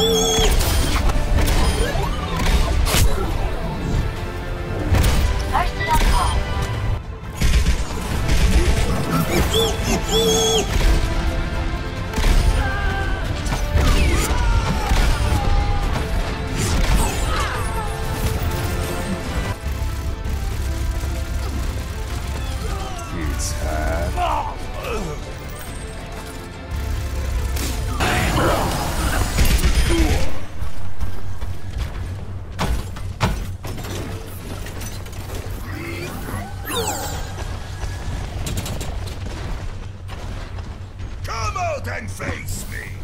Personnel and face me!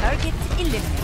Target eliminated.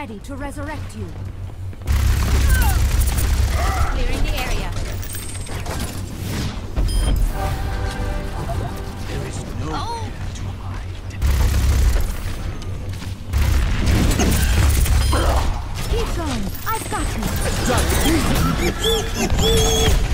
Ready to resurrect you. Clearing the area. There is nowhere oh. to hide. Keep going. I've got you.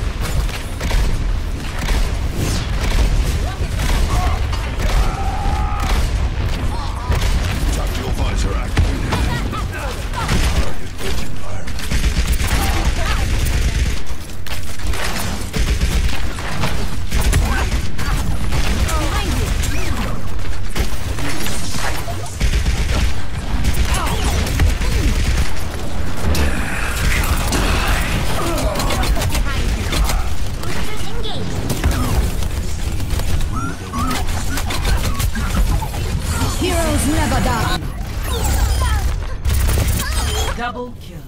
Never done. Double kill.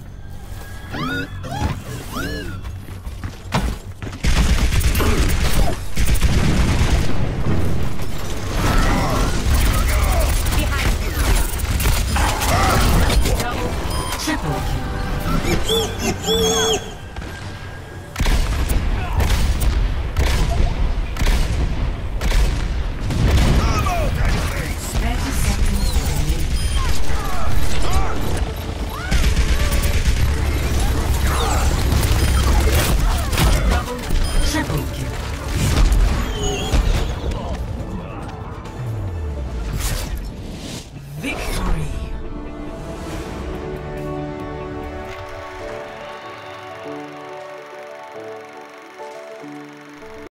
Triple kill.